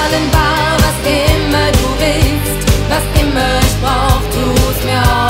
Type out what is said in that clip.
strahlen was immer du willst, was immer ich brauch, tu's mir auch.